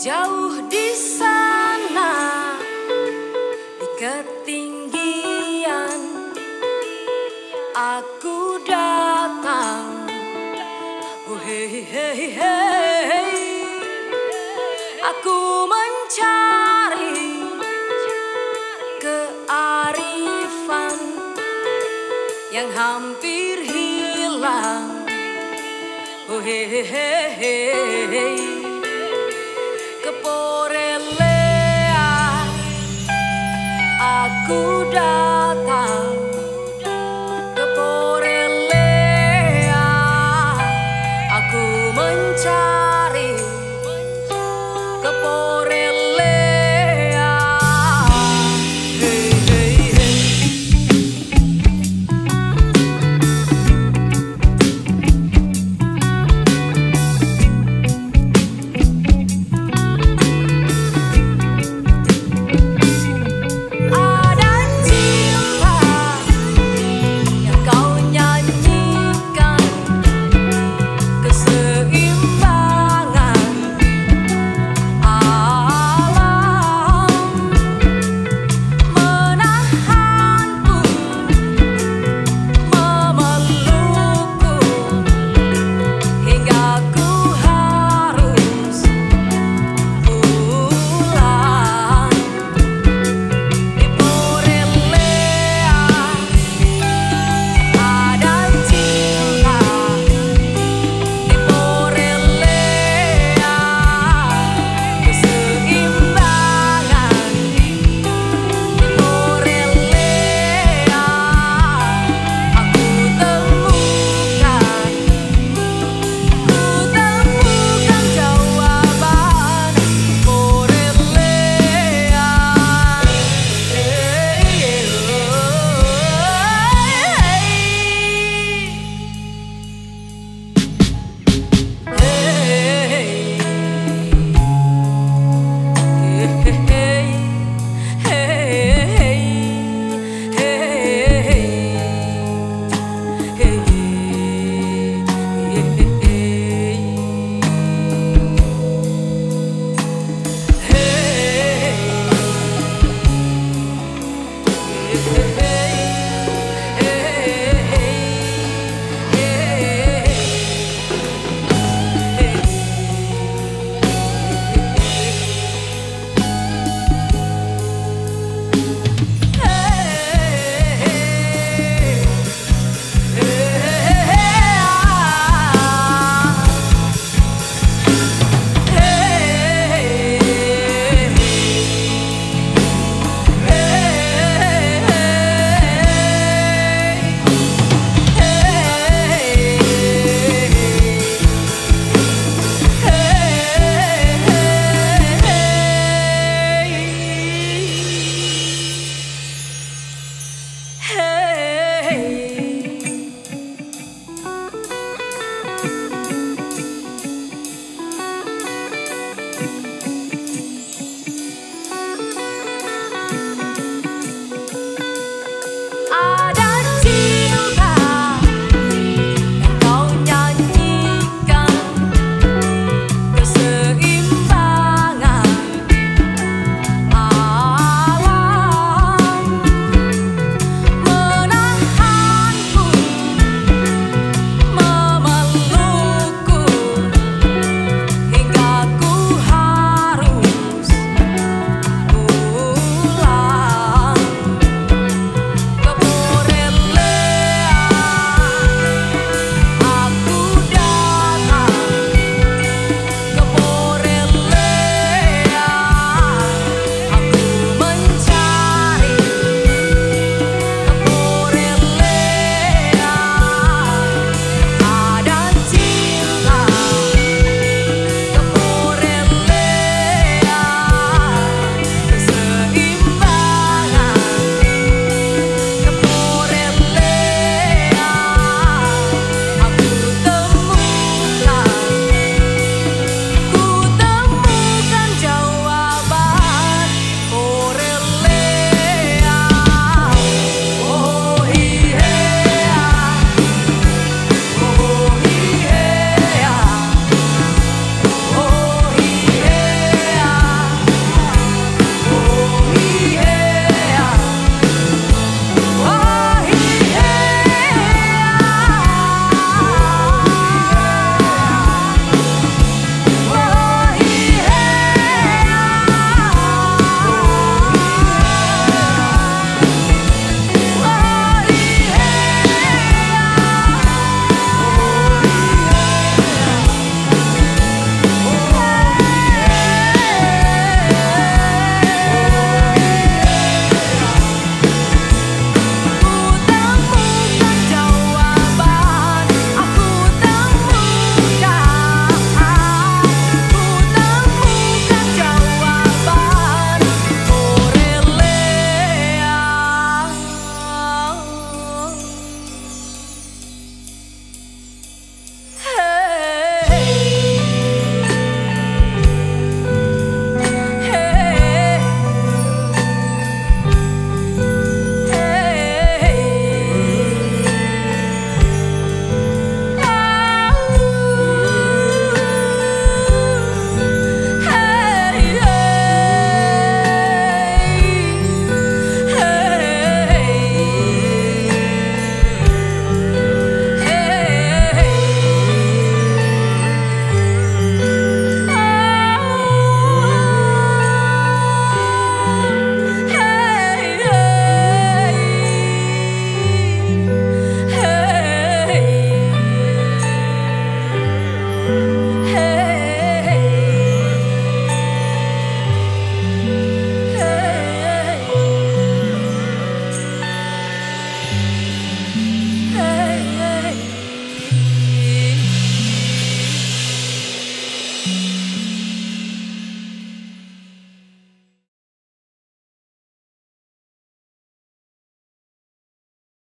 Jauh di sana Di ketinggian Aku datang. Oh hey hey hey Aku mencari Kearifan Yang hampir hilang. Oh hey hey hey Keporelea Aku datang